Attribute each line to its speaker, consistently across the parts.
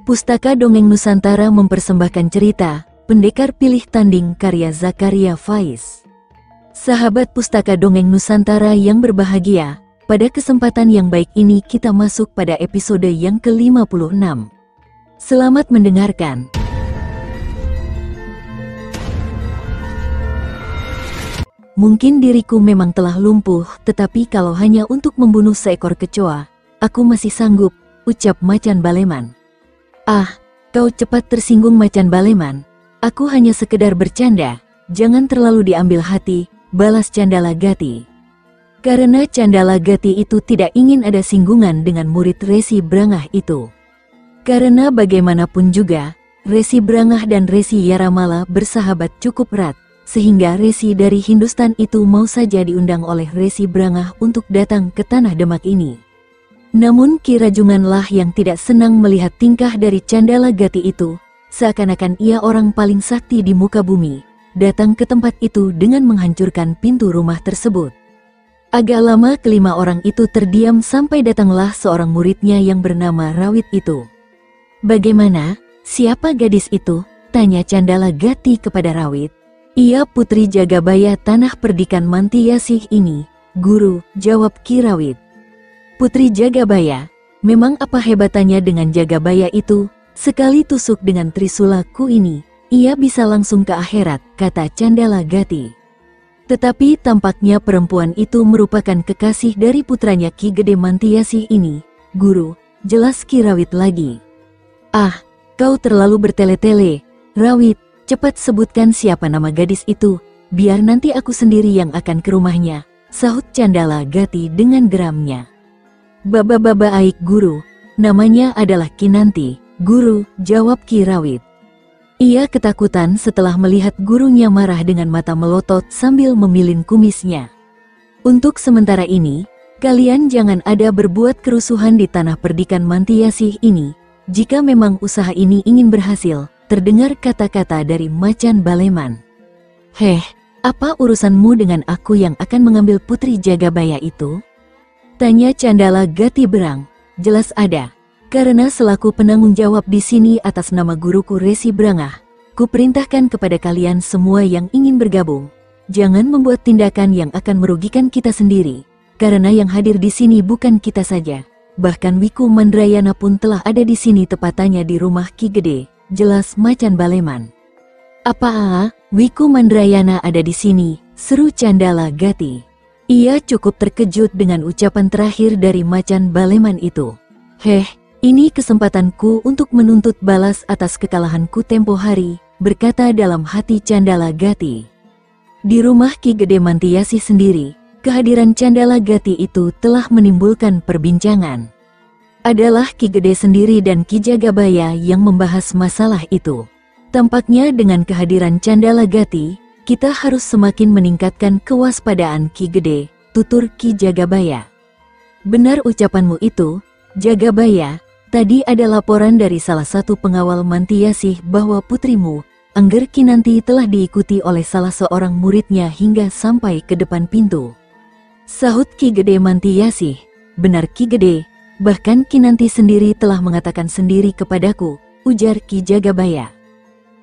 Speaker 1: Pustaka Dongeng Nusantara mempersembahkan cerita Pendekar Pilih Tanding karya Zakaria Faiz. Sahabat Pustaka Dongeng Nusantara yang berbahagia, pada kesempatan yang baik ini kita masuk pada episode yang ke-56. Selamat mendengarkan. Mungkin diriku memang telah lumpuh, tetapi kalau hanya untuk membunuh seekor kecoa, aku masih sanggup, ucap Macan Baleman. Ah, kau cepat tersinggung macan baleman. Aku hanya sekedar bercanda, jangan terlalu diambil hati, balas Candala Gati. Karena Candala Gati itu tidak ingin ada singgungan dengan murid Resi Brangah itu. Karena bagaimanapun juga, Resi Brangah dan Resi Yaramala bersahabat cukup erat, sehingga Resi dari Hindustan itu mau saja diundang oleh Resi Brangah untuk datang ke Tanah Demak ini. Namun Ki Rajunganlah yang tidak senang melihat tingkah dari Candala Gati itu, seakan-akan ia orang paling sakti di muka bumi, datang ke tempat itu dengan menghancurkan pintu rumah tersebut. Agak lama kelima orang itu terdiam sampai datanglah seorang muridnya yang bernama Rawit itu. Bagaimana? Siapa gadis itu? Tanya Candala Gati kepada Rawit. Ia putri Jagabaya Tanah Perdikan Mantiyasih ini, guru, jawab Ki Rawit. Putri Jagabaya, memang apa hebatannya dengan Jagabaya itu? Sekali tusuk dengan trisulaku ini, ia bisa langsung ke akhirat, kata Candala Gati. Tetapi tampaknya perempuan itu merupakan kekasih dari putranya Ki Gede Mantiasih ini, guru, jelas Ki Rawit lagi. Ah, kau terlalu bertele-tele, Rawit, cepat sebutkan siapa nama gadis itu, biar nanti aku sendiri yang akan ke rumahnya, sahut Candala Gati dengan geramnya. Baba-baba Aik Guru, namanya adalah Kinanti, Guru, jawab Ki Rawit. Ia ketakutan setelah melihat gurunya marah dengan mata melotot sambil memilin kumisnya. Untuk sementara ini, kalian jangan ada berbuat kerusuhan di tanah perdikan Mantiyasih ini. Jika memang usaha ini ingin berhasil, terdengar kata-kata dari Macan Baleman. Heh, apa urusanmu dengan aku yang akan mengambil putri Jagabaya itu? Tanya Candala Gati Berang, jelas ada. Karena selaku penanggung jawab di sini atas nama guruku Resi Brangah, ku perintahkan kepada kalian semua yang ingin bergabung, jangan membuat tindakan yang akan merugikan kita sendiri, karena yang hadir di sini bukan kita saja. Bahkan Wiku Mandrayana pun telah ada di sini tepatnya di rumah Ki Gede, jelas Macan Baleman. Apa? Wiku Mandrayana ada di sini, seru Candala Gati. Ia cukup terkejut dengan ucapan terakhir dari macan baleman itu. Heh, ini kesempatanku untuk menuntut balas atas kekalahanku tempo hari, berkata dalam hati Candala Gati. Di rumah Ki Gede Mantiasi sendiri, kehadiran Candala Gati itu telah menimbulkan perbincangan. Adalah Ki Gede sendiri dan Ki Jagabaya yang membahas masalah itu. Tampaknya dengan kehadiran Candala Gati, kita harus semakin meningkatkan kewaspadaan Ki Gede, tutur Ki Jagabaya. Benar ucapanmu itu, Jagabaya, tadi ada laporan dari salah satu pengawal Mantiyasih bahwa putrimu, Angger Kinanti telah diikuti oleh salah seorang muridnya hingga sampai ke depan pintu. Sahut Ki Gede Mantiyasih, benar Ki Gede, bahkan Kinanti sendiri telah mengatakan sendiri kepadaku, ujar Ki Jagabaya.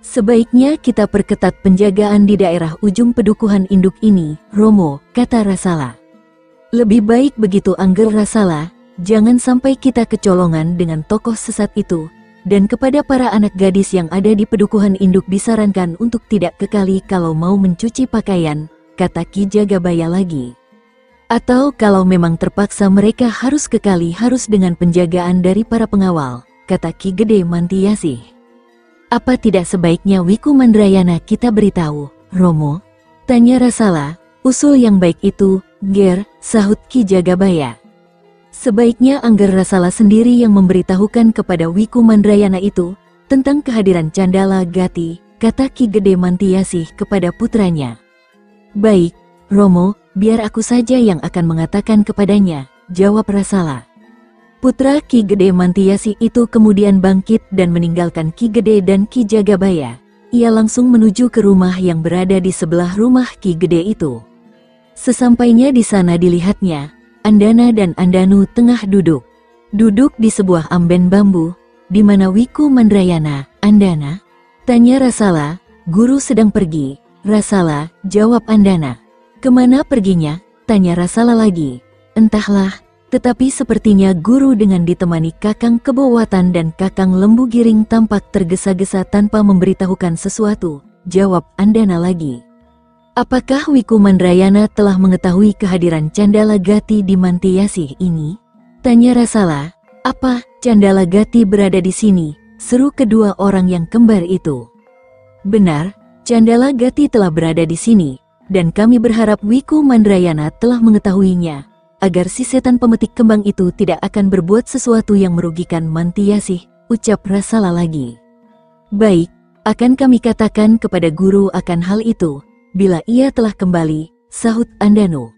Speaker 1: Sebaiknya kita perketat penjagaan di daerah ujung pedukuhan induk ini, Romo, kata Rasala. Lebih baik begitu Angger Rasala, jangan sampai kita kecolongan dengan tokoh sesat itu, dan kepada para anak gadis yang ada di pedukuhan induk disarankan untuk tidak kekali kalau mau mencuci pakaian, kata Ki Jagabaya lagi. Atau kalau memang terpaksa mereka harus kekali harus dengan penjagaan dari para pengawal, kata Ki Gede Mantiyasih. Apa tidak sebaiknya Wiku Mandrayana kita beritahu, Romo? Tanya Rasala, usul yang baik itu, Ger, sahut Ki Jagabaya. Sebaiknya Angger Rasala sendiri yang memberitahukan kepada Wiku Mandrayana itu, tentang kehadiran Candala Gati, kata Ki Gede Mantiasih kepada putranya. Baik, Romo, biar aku saja yang akan mengatakan kepadanya, jawab Rasala. Putra Ki Gede Mantiasi itu kemudian bangkit dan meninggalkan Ki Gede dan Ki Jagabaya. Ia langsung menuju ke rumah yang berada di sebelah rumah Ki Gede itu. Sesampainya di sana dilihatnya, Andana dan Andanu tengah duduk. Duduk di sebuah amben bambu, di mana Wiku Mandrayana, Andana? Tanya Rasala, guru sedang pergi. Rasala, jawab Andana. Ke mana perginya? Tanya Rasala lagi. Entahlah, tetapi sepertinya guru dengan ditemani Kakang Kebowatan dan Kakang Lembu Giring tampak tergesa-gesa tanpa memberitahukan sesuatu, jawab Andana lagi. Apakah Wiku Mandrayana telah mengetahui kehadiran Candala Gati di Mantiasih ini? Tanya Rasala. Apa, Candala Gati berada di sini? Seru kedua orang yang kembar itu. Benar, Candala Gati telah berada di sini, dan kami berharap Wiku Mandrayana telah mengetahuinya agar si setan pemetik kembang itu tidak akan berbuat sesuatu yang merugikan Mantiasih, ucap Rasala lagi. Baik, akan kami katakan kepada guru akan hal itu, bila ia telah kembali, sahut Andano.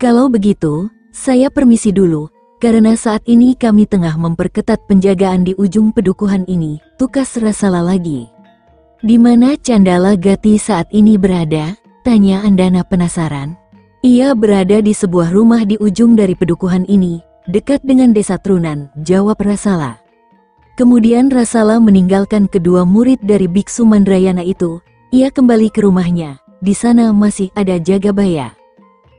Speaker 1: Kalau begitu, saya permisi dulu, karena saat ini kami tengah memperketat penjagaan di ujung pedukuhan ini, tukas Rasala lagi. Di mana Candala Gati saat ini berada? Tanya Andana penasaran. Ia berada di sebuah rumah di ujung dari pedukuhan ini, dekat dengan desa Trunan, jawab Rasala. Kemudian Rasala meninggalkan kedua murid dari Biksu Mandrayana itu, ia kembali ke rumahnya, di sana masih ada Jagabaya.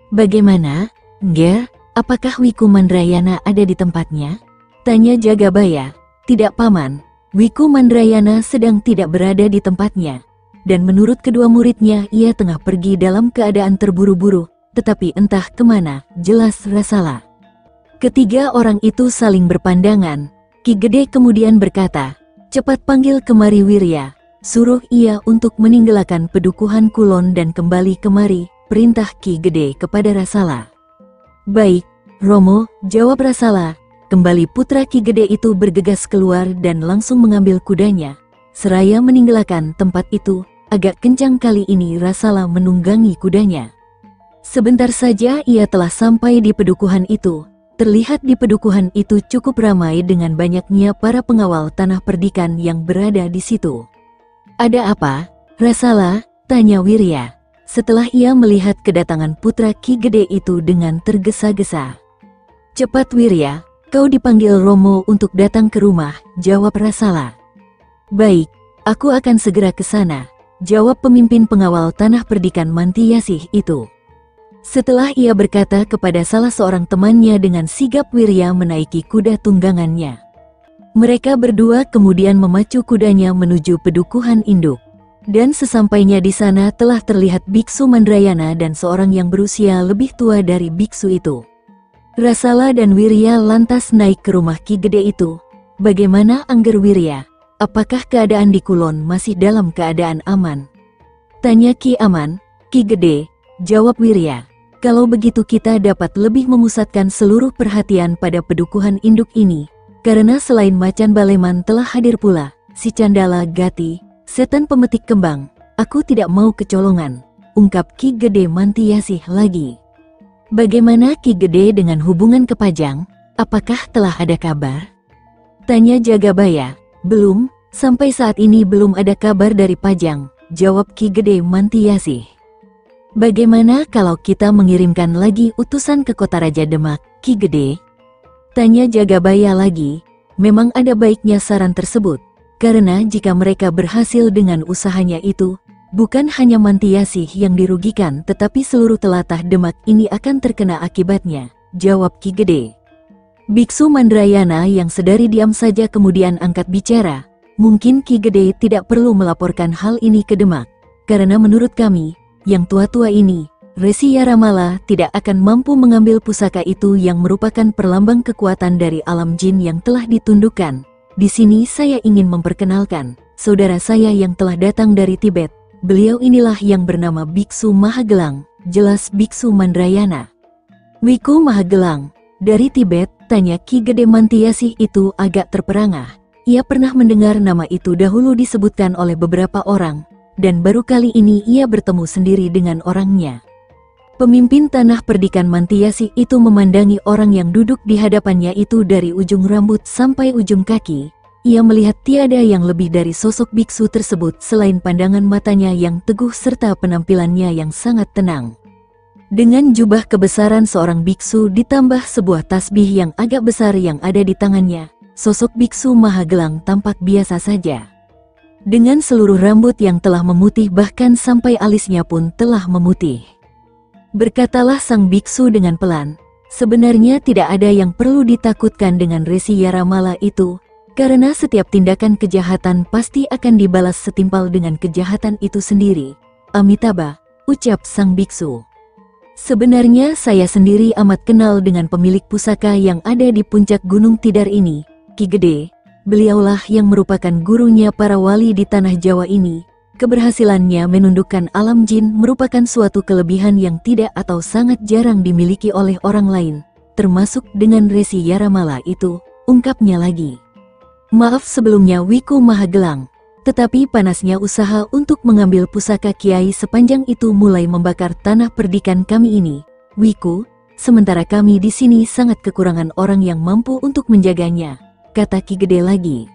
Speaker 1: Bagaimana, Nger, apakah Wiku Mandrayana ada di tempatnya? Tanya Jagabaya, tidak paman, Wiku Mandrayana sedang tidak berada di tempatnya. Dan menurut kedua muridnya ia tengah pergi dalam keadaan terburu-buru, tetapi entah ke mana, jelas Rasala. Ketiga orang itu saling berpandangan. Ki Gede kemudian berkata, cepat panggil kemari Wirya, suruh ia untuk meninggalkan pedukuhan kulon dan kembali kemari, perintah Ki Gede kepada Rasala. Baik, Romo, jawab Rasala, kembali putra Ki Gede itu bergegas keluar dan langsung mengambil kudanya. Seraya meninggalkan tempat itu, agak kencang kali ini Rasala menunggangi kudanya. Sebentar saja ia telah sampai di pedukuhan itu. Terlihat di pedukuhan itu cukup ramai dengan banyaknya para pengawal tanah perdikan yang berada di situ. Ada apa? Rasala, tanya Wirya. Setelah ia melihat kedatangan putra Ki Gede itu dengan tergesa-gesa. Cepat Wirya, kau dipanggil Romo untuk datang ke rumah, jawab Rasala. Baik, aku akan segera ke sana, jawab pemimpin pengawal tanah perdikan Mantiyasih itu. Setelah ia berkata kepada salah seorang temannya dengan sigap Wirya menaiki kuda tunggangannya. Mereka berdua kemudian memacu kudanya menuju pedukuhan induk. Dan sesampainya di sana telah terlihat biksu Mandrayana dan seorang yang berusia lebih tua dari biksu itu. Rasala dan Wirya lantas naik ke rumah Ki Gede itu. Bagaimana Angger Wirya? Apakah keadaan di Kulon masih dalam keadaan aman? Tanya Ki Aman, Ki Gede, jawab Wirya. Kalau begitu kita dapat lebih memusatkan seluruh perhatian pada pedukuhan induk ini, karena selain macan baleman telah hadir pula, si Candala Gati, setan pemetik kembang, aku tidak mau kecolongan, ungkap Ki Gede Mantiasih lagi. Bagaimana Ki Gede dengan hubungan ke Pajang? Apakah telah ada kabar? Tanya Jagabaya, belum, sampai saat ini belum ada kabar dari Pajang, jawab Ki Gede Mantiasih. Bagaimana kalau kita mengirimkan lagi utusan ke kota Raja Demak, Ki Gede? Tanya Jagabaya lagi, memang ada baiknya saran tersebut, karena jika mereka berhasil dengan usahanya itu, bukan hanya Mantiasih yang dirugikan tetapi seluruh telatah Demak ini akan terkena akibatnya, jawab Ki Gede. Biksu Mandrayana yang sedari diam saja kemudian angkat bicara, mungkin Ki Gede tidak perlu melaporkan hal ini ke Demak, karena menurut kami, yang tua-tua ini, Resi Yaramala tidak akan mampu mengambil pusaka itu yang merupakan perlambang kekuatan dari alam jin yang telah ditundukkan. Di sini saya ingin memperkenalkan, saudara saya yang telah datang dari Tibet. Beliau inilah yang bernama Biksu Mahagelang, jelas Biksu Mandrayana. Wiku Mahagelang, dari Tibet, tanya Ki Gede Mantiasih itu agak terperangah. Ia pernah mendengar nama itu dahulu disebutkan oleh beberapa orang, dan baru kali ini ia bertemu sendiri dengan orangnya. Pemimpin tanah perdikan Mantiasi itu memandangi orang yang duduk di hadapannya itu dari ujung rambut sampai ujung kaki. Ia melihat tiada yang lebih dari sosok biksu tersebut selain pandangan matanya yang teguh serta penampilannya yang sangat tenang. Dengan jubah kebesaran seorang biksu ditambah sebuah tasbih yang agak besar yang ada di tangannya, sosok biksu Mahagelang tampak biasa saja. Dengan seluruh rambut yang telah memutih bahkan sampai alisnya pun telah memutih. Berkatalah sang biksu dengan pelan, sebenarnya tidak ada yang perlu ditakutkan dengan Resi Yaramala itu, karena setiap tindakan kejahatan pasti akan dibalas setimpal dengan kejahatan itu sendiri. Amitabha, ucap sang biksu. Sebenarnya saya sendiri amat kenal dengan pemilik pusaka yang ada di puncak Gunung Tidar ini, Ki Gede. Beliaulah yang merupakan gurunya para wali di tanah Jawa ini. Keberhasilannya menundukkan alam jin merupakan suatu kelebihan yang tidak atau sangat jarang dimiliki oleh orang lain, termasuk dengan Resi Yaramala itu, ungkapnya lagi. Maaf sebelumnya Wiku Mahagelang, tetapi panasnya usaha untuk mengambil pusaka kiai sepanjang itu mulai membakar tanah perdikan kami ini. Wiku, sementara kami di sini sangat kekurangan orang yang mampu untuk menjaganya, kata Ki Gede lagi.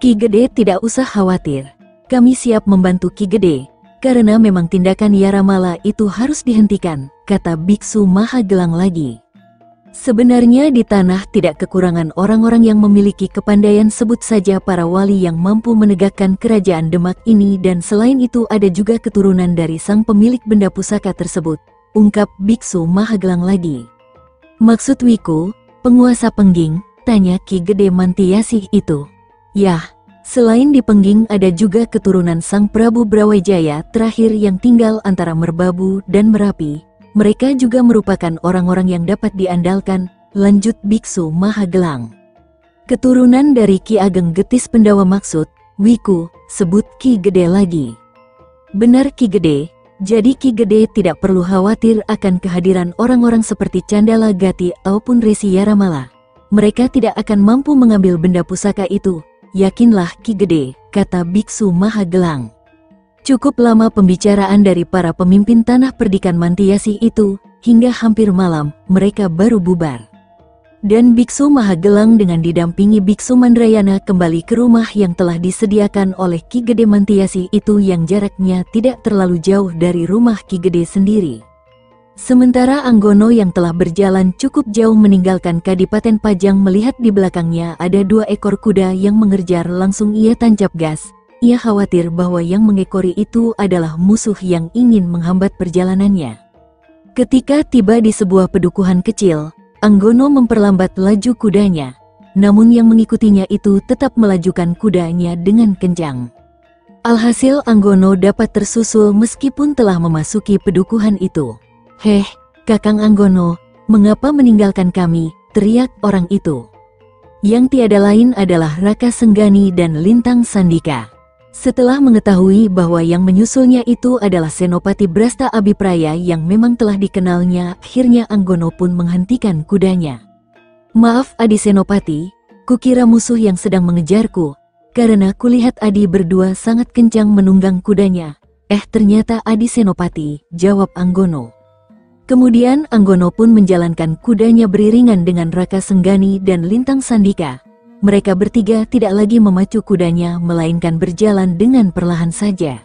Speaker 1: Ki Gede tidak usah khawatir. Kami siap membantu Ki Gede, karena memang tindakan Yaramala itu harus dihentikan, kata Biksu Mahagelang lagi. Sebenarnya di tanah tidak kekurangan orang-orang yang memiliki kepandaian sebut saja para wali yang mampu menegakkan kerajaan Demak ini dan selain itu ada juga keturunan dari sang pemilik benda pusaka tersebut, ungkap Biksu Mahagelang lagi. Maksud Wiku, penguasa Pengging, tanya Ki Gede Mantiasih itu. Yah, selain di Pengging ada juga keturunan sang Prabu Brawijaya terakhir yang tinggal antara Merbabu dan Merapi, mereka juga merupakan orang-orang yang dapat diandalkan, lanjut Biksu Mahagelang. Keturunan dari Ki Ageng Getis Pendawa maksud, Wiku, sebut Ki Gede lagi. Benar Ki Gede, jadi Ki Gede tidak perlu khawatir akan kehadiran orang-orang seperti Candala Gati ataupun Resi Yaramala. Mereka tidak akan mampu mengambil benda pusaka itu, yakinlah Ki Gede, kata Biksu Mahagelang. Cukup lama pembicaraan dari para pemimpin tanah perdikan Mantiasi itu, hingga hampir malam, mereka baru bubar. Dan Biksu Mahagelang dengan didampingi Biksu Mandrayana kembali ke rumah yang telah disediakan oleh Ki Gede Mantiasi itu yang jaraknya tidak terlalu jauh dari rumah Ki Gede sendiri. Sementara Anggono yang telah berjalan cukup jauh meninggalkan Kadipaten Pajang melihat di belakangnya ada dua ekor kuda yang mengerjar langsung ia tancap gas, ia khawatir bahwa yang mengekori itu adalah musuh yang ingin menghambat perjalanannya. Ketika tiba di sebuah pedukuhan kecil, Anggono memperlambat laju kudanya, namun yang mengikutinya itu tetap melajukan kudanya dengan kencang. Alhasil Anggono dapat tersusul meskipun telah memasuki pedukuhan itu. Heh, Kakang Anggono, mengapa meninggalkan kami? teriak orang itu. Yang tiada lain adalah Raka Senggani dan Lintang Sandika. Setelah mengetahui bahwa yang menyusulnya itu adalah Senopati Brasta Abipraya yang memang telah dikenalnya, akhirnya Anggono pun menghentikan kudanya. Maaf Adi Senopati, kukira musuh yang sedang mengejarku, karena kulihat Adi berdua sangat kencang menunggang kudanya. Eh ternyata Adi Senopati, jawab Anggono. Kemudian Anggono pun menjalankan kudanya beriringan dengan Raka Senggani dan Lintang Sandika, mereka bertiga tidak lagi memacu kudanya melainkan berjalan dengan perlahan saja.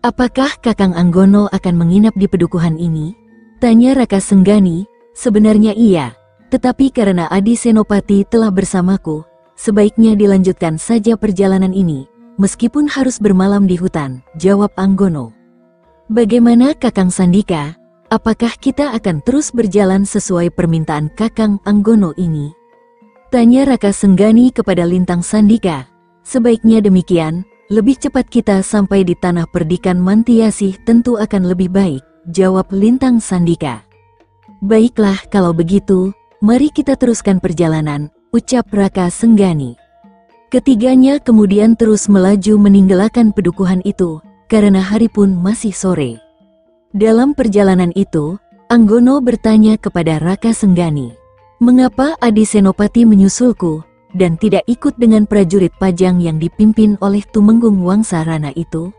Speaker 1: Apakah Kakang Anggono akan menginap di pedukuhan ini? Tanya Raka Senggani, sebenarnya iya, tetapi karena Adi Senopati telah bersamaku, sebaiknya dilanjutkan saja perjalanan ini, meskipun harus bermalam di hutan, jawab Anggono. Bagaimana Kakang Sandika? Apakah kita akan terus berjalan sesuai permintaan Kakang Anggono ini? Tanya Raka Senggani kepada Lintang Sandika. Sebaiknya demikian, lebih cepat kita sampai di tanah perdikan Mantiasih tentu akan lebih baik, jawab Lintang Sandika. Baiklah kalau begitu, mari kita teruskan perjalanan, ucap Raka Senggani. Ketiganya kemudian terus melaju meninggalkan pedukuhan itu, karena hari pun masih sore. Dalam perjalanan itu, Anggono bertanya kepada Raka Senggani. Mengapa Adi Senopati menyusulku dan tidak ikut dengan prajurit pajang yang dipimpin oleh Tumenggung Wangsa Rana itu?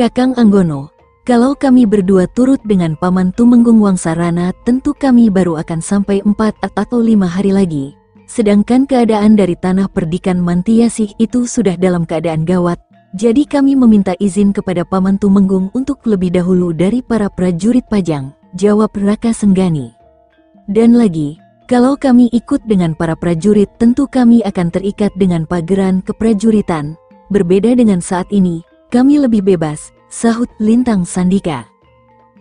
Speaker 1: Kakang Anggono, kalau kami berdua turut dengan Paman Tumenggung Wangsa Rana, tentu kami baru akan sampai empat atau lima hari lagi. Sedangkan keadaan dari tanah perdikan Mantiasih itu sudah dalam keadaan gawat, jadi kami meminta izin kepada Paman Tumenggung untuk lebih dahulu dari para prajurit pajang, jawab Raka Senggani. Dan lagi, Kalau kami ikut dengan para prajurit tentu kami akan terikat dengan pageran keprajuritan. Berbeda dengan saat ini, kami lebih bebas, sahut Lintang Sandika.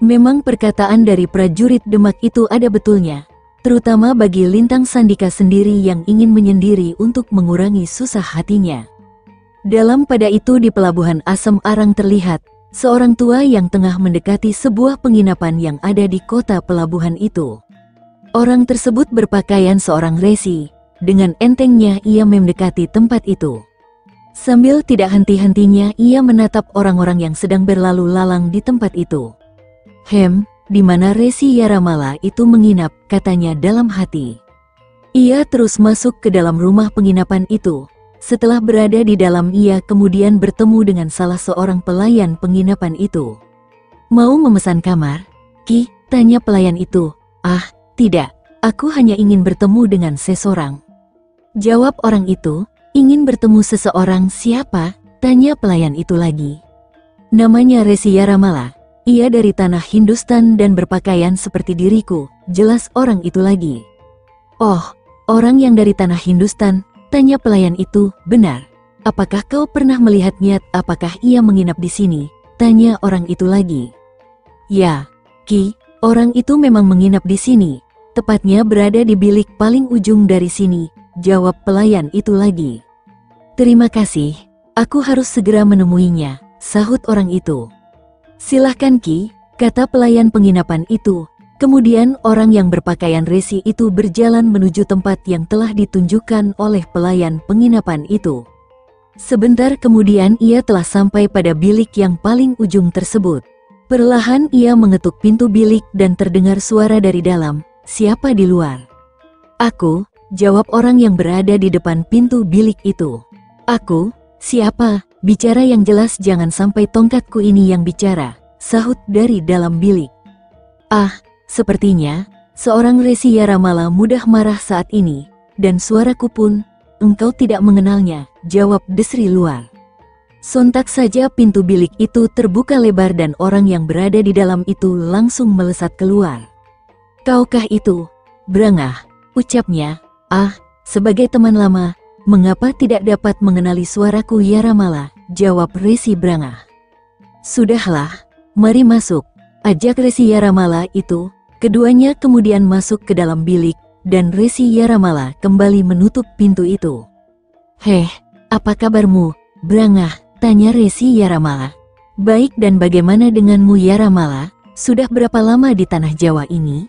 Speaker 1: Memang perkataan dari prajurit Demak itu ada betulnya, terutama bagi Lintang Sandika sendiri yang ingin menyendiri untuk mengurangi susah hatinya. Dalam pada itu di pelabuhan Asem Arang terlihat, seorang tua yang tengah mendekati sebuah penginapan yang ada di kota pelabuhan itu. Orang tersebut berpakaian seorang resi, dengan entengnya ia mendekati tempat itu. Sambil tidak henti-hentinya ia menatap orang-orang yang sedang berlalu lalang di tempat itu. Hem, di mana Resi Yaramala itu menginap, katanya dalam hati. Ia terus masuk ke dalam rumah penginapan itu. Setelah berada di dalam ia kemudian bertemu dengan salah seorang pelayan penginapan itu. Mau memesan kamar? Ki, tanya pelayan itu. Ah, tidak, aku hanya ingin bertemu dengan seseorang. Jawab orang itu, Ingin bertemu seseorang siapa? Tanya pelayan itu lagi. Namanya Resi Yaramala. Ia dari tanah Hindustan dan berpakaian seperti diriku, jelas orang itu lagi. Oh, orang yang dari tanah Hindustan, tanya pelayan itu, benar. Apakah kau pernah melihat niat apakah ia menginap di sini? Tanya orang itu lagi. Ya, Ki, orang itu memang menginap di sini. Tepatnya berada di bilik paling ujung dari sini, Jawab pelayan itu lagi. Terima kasih, aku harus segera menemuinya, sahut orang itu. Silahkan Ki, kata pelayan penginapan itu. Kemudian orang yang berpakaian resi itu berjalan menuju tempat yang telah ditunjukkan oleh pelayan penginapan itu. Sebentar kemudian ia telah sampai pada bilik yang paling ujung tersebut. Perlahan ia mengetuk pintu bilik dan terdengar suara dari dalam, siapa di luar? Aku, Jawab orang yang berada di depan pintu bilik itu. Aku, siapa? Bicara yang jelas jangan sampai tongkatku ini yang bicara, sahut dari dalam bilik. Ah, sepertinya, seorang Resi Yaramala mudah marah saat ini, dan suaraku pun, engkau tidak mengenalnya, jawab Desri luar. Sontak saja pintu bilik itu terbuka lebar dan orang yang berada di dalam itu langsung melesat keluar. Kaukah itu? Berangah, ucapnya, Ah, sebagai teman lama, mengapa tidak dapat mengenali suaraku Yaramala? Jawab Resi Brangah. Sudahlah, mari masuk. Ajak Resi Yaramala itu, keduanya kemudian masuk ke dalam bilik, dan Resi Yaramala kembali menutup pintu itu. Heh, apa kabarmu, Brangah? Tanya Resi Yaramala. Baik dan bagaimana denganmu Yaramala? Sudah berapa lama di tanah Jawa ini?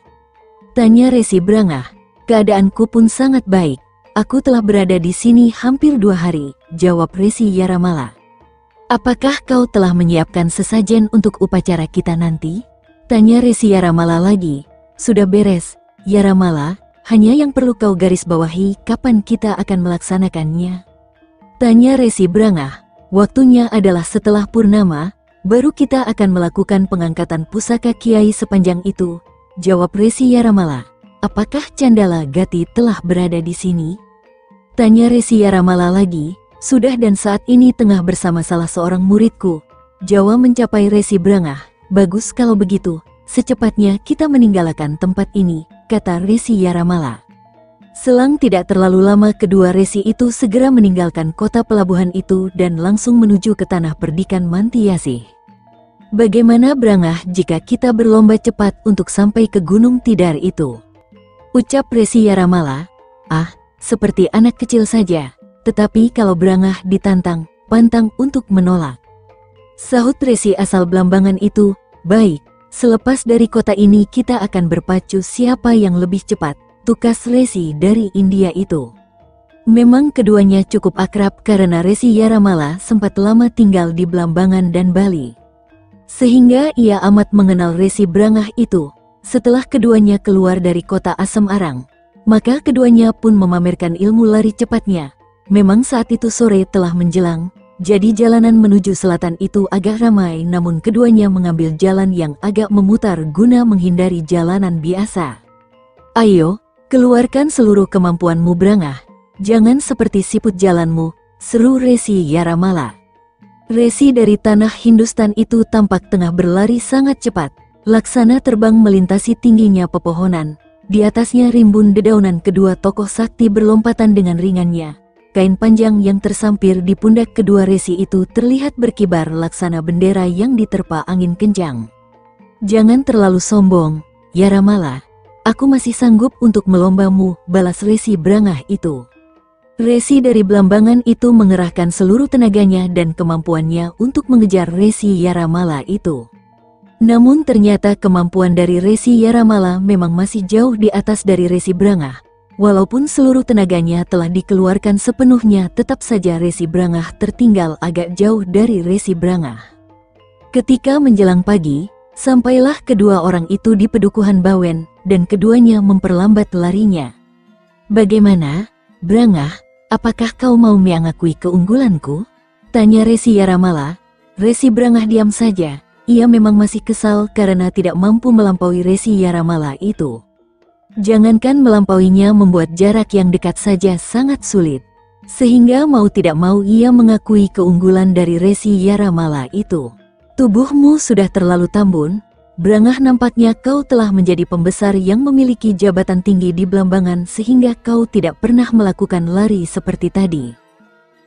Speaker 1: Tanya Resi Brangah. Keadaanku pun sangat baik. Aku telah berada di sini hampir dua hari, jawab Resi Yaramala. Apakah kau telah menyiapkan sesajen untuk upacara kita nanti? Tanya Resi Yaramala lagi. Sudah beres, Yaramala, hanya yang perlu kau garis bawahi kapan kita akan melaksanakannya. Tanya Resi Brangah, waktunya adalah setelah purnama, baru kita akan melakukan pengangkatan pusaka kiai sepanjang itu, jawab Resi Yaramala. Apakah Candala Gati telah berada di sini? Tanya Resi Yaramala lagi, sudah dan saat ini tengah bersama salah seorang muridku. Jawa mencapai Resi Brangah, bagus kalau begitu, secepatnya kita meninggalkan tempat ini, kata Resi Yaramala. Selang tidak terlalu lama kedua resi itu segera meninggalkan kota pelabuhan itu dan langsung menuju ke tanah perdikan Mantiasih. Bagaimana Brangah jika kita berlomba cepat untuk sampai ke Gunung Tidar itu? Ucap Resi Yaramala, ah, seperti anak kecil saja, tetapi kalau berangah ditantang, pantang untuk menolak. Sahut Resi asal Belambangan itu, baik, selepas dari kota ini kita akan berpacu siapa yang lebih cepat, tukas Resi dari India itu. Memang keduanya cukup akrab karena Resi Yaramala sempat lama tinggal di Belambangan dan Bali. Sehingga ia amat mengenal Resi Brangah itu, setelah keduanya keluar dari kota Asem Arang, maka keduanya pun memamerkan ilmu lari cepatnya. Memang saat itu sore telah menjelang, jadi jalanan menuju selatan itu agak ramai namun keduanya mengambil jalan yang agak memutar guna menghindari jalanan biasa. Ayo, keluarkan seluruh kemampuanmu berangah. Jangan seperti siput jalanmu, seru Resi Yaramala. Resi dari tanah Hindustan itu tampak tengah berlari sangat cepat, Laksana terbang melintasi tingginya pepohonan, Di atasnya rimbun dedaunan kedua tokoh sakti berlompatan dengan ringannya. Kain panjang yang tersampir di pundak kedua resi itu terlihat berkibar laksana bendera yang diterpa angin kencang. Jangan terlalu sombong, Yaramala. Aku masih sanggup untuk melombamu, balas resi berangah itu. Resi dari Belambangan itu mengerahkan seluruh tenaganya dan kemampuannya untuk mengejar resi Yaramala itu. Namun ternyata kemampuan dari Resi Yaramala memang masih jauh di atas dari Resi Brangah. Walaupun seluruh tenaganya telah dikeluarkan sepenuhnya tetap saja Resi Brangah tertinggal agak jauh dari Resi Brangah. Ketika menjelang pagi, sampailah kedua orang itu di pedukuhan Bawen dan keduanya memperlambat larinya. Bagaimana, Brangah, apakah kau mau mengakui keunggulanku? Tanya Resi Yaramala. Resi Brangah diam saja, ia memang masih kesal karena tidak mampu melampaui Resi Yaramala itu. Jangankan melampauinya membuat jarak yang dekat saja sangat sulit. Sehingga mau tidak mau ia mengakui keunggulan dari Resi Yaramala itu. Tubuhmu sudah terlalu tambun, Berangah nampaknya kau telah menjadi pembesar yang memiliki jabatan tinggi di Belambangan sehingga kau tidak pernah melakukan lari seperti tadi.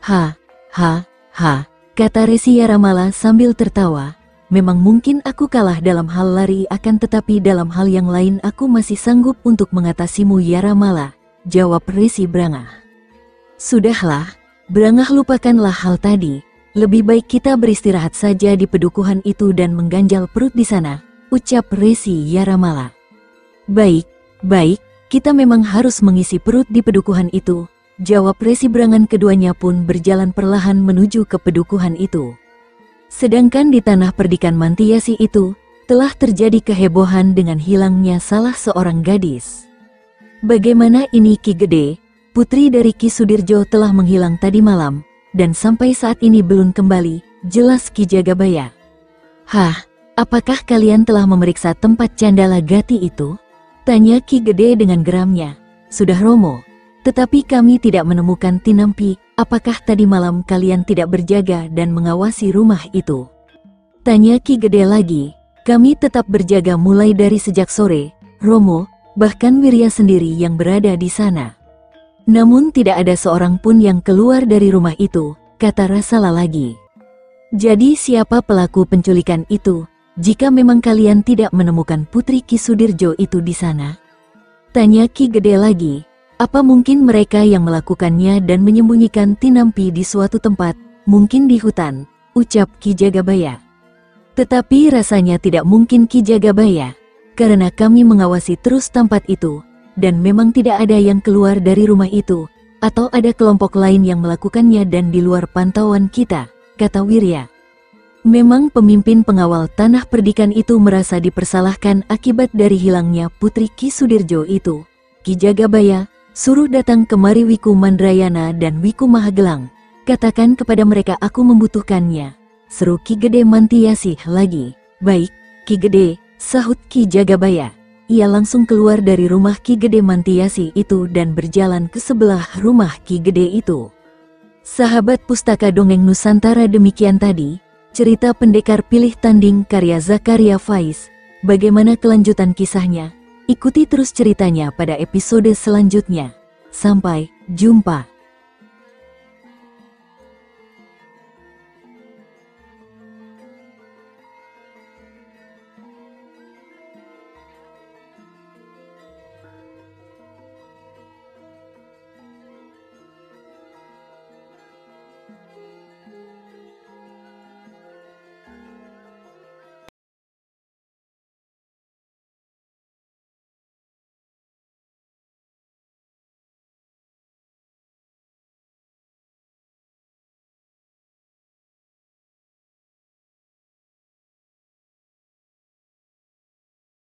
Speaker 1: Ha, ha, ha, kata Resi Yaramala sambil tertawa. Memang mungkin aku kalah dalam hal lari akan tetapi dalam hal yang lain aku masih sanggup untuk mengatasimu Yaramala, jawab Resi Brangah. Sudahlah, Brangah lupakanlah hal tadi, lebih baik kita beristirahat saja di pedukuhan itu dan mengganjal perut di sana, ucap Resi Yaramala. Baik, baik, kita memang harus mengisi perut di pedukuhan itu, jawab Resi Brangan keduanya pun berjalan perlahan menuju ke pedukuhan itu. Sedangkan di tanah perdikan Mantiasi itu, telah terjadi kehebohan dengan hilangnya salah seorang gadis. Bagaimana ini Ki Gede, putri dari Ki Sudirjo telah menghilang tadi malam, dan sampai saat ini belum kembali, jelas Ki Jagabaya. Hah, apakah kalian telah memeriksa tempat Candala Gati itu? Tanya Ki Gede dengan geramnya. Sudah Romo, tetapi kami tidak menemukan Tinampi, apakah tadi malam kalian tidak berjaga dan mengawasi rumah itu? Tanya Ki Gede lagi, kami tetap berjaga mulai dari sejak sore, Romo, bahkan Wirya sendiri yang berada di sana. Namun tidak ada seorang pun yang keluar dari rumah itu, kata Rasala lagi. Jadi siapa pelaku penculikan itu, jika memang kalian tidak menemukan Putri Ki Sudirjo itu di sana? Tanya Ki Gede lagi, apa mungkin mereka yang melakukannya dan menyembunyikan Tinampi di suatu tempat, mungkin di hutan, ucap Ki Jagabaya. Tetapi rasanya tidak mungkin Ki Jagabaya, karena kami mengawasi terus tempat itu, dan memang tidak ada yang keluar dari rumah itu, atau ada kelompok lain yang melakukannya dan di luar pantauan kita, kata Wirya. Memang pemimpin pengawal tanah perdikan itu merasa dipersalahkan akibat dari hilangnya putri Ki Sudirjo itu. Ki Jagabaya, Suruh datang kemari Wiku Mandrayana dan Wiku Mahagelang. Katakan kepada mereka aku membutuhkannya. Seru Ki Gede Mantiasih lagi. Baik, Ki Gede, sahut Ki Jagabaya. Ia langsung keluar dari rumah Ki Gede Mantiasi itu dan berjalan ke sebelah rumah Ki Gede itu. Sahabat Pustaka Dongeng Nusantara demikian tadi, cerita pendekar pilih tanding karya Zakaria Faiz. Bagaimana kelanjutan kisahnya? Ikuti terus ceritanya pada episode selanjutnya. Sampai jumpa.